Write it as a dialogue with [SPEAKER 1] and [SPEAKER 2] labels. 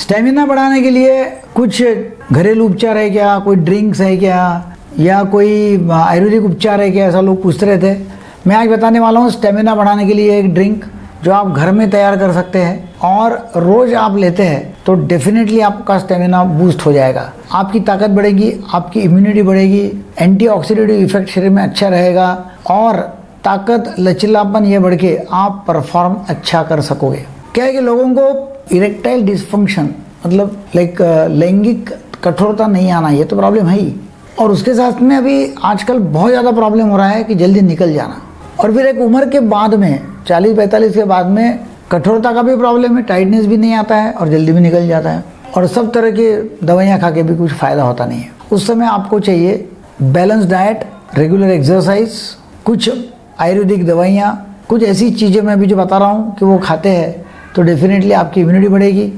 [SPEAKER 1] Stamina बढ़ाने के लिए कुछ घरेलू उपचार है क्या? कोई ड्रिंक्स है क्या? या कोई आयुर्वेदिक उपचार है क्या? ऐसा लोग पूछते रहते मैं आज बताने वाला हूँ स्टेमिना बढ़ाने के लिए एक ड्रिंक जो आप घर में तैयार कर सकते हैं और रोज आप लेते हैं तो डेफिनेटली आपका स्टेमिना बूस्ट हो जाएगा। आपकी ताकत बढ़ेगी, आपकी इम्यूनिटी बढ़ेगी एंटीऑक्सीडेंटिव इफ़ेक्ट शरीर में अच्छा रहेगा और ताकत, लचीलापन ये बढ़ के आप परफॉर्म अच्छा कर सकोगे। क्या है कि लोगों को इरेक्टाइल डिस्फंक्शन मतलब लाइक लैंगिक कठोरता नहीं आना, ये तो प्रॉब्लम है ही। और उसके साथ में अभी आजकल बहुत ज़्यादा प्रॉब्लम हो रहा है कि जल्दी निकल जाना। और फिर एक उम्र के बाद में 40-45 के बाद में कठोरता का भी प्रॉब्लम है टाइटनेस भी नहीं आता है और जल्दी भी निकल जाता है। और सब तरह की दवाइयाँ खा के भी कुछ फ़ायदा होता नहीं है। उस समय आपको चाहिए बैलेंस डाइट रेगुलर एक्सरसाइज कुछ आयुर्वेदिक दवाइयाँ, कुछ ऐसी चीज़ें मैं अभी जो बता रहा हूँ कि वो खाते हैं। तो डेफिनेटली आपकी इम्यूनिटी बढ़ेगी।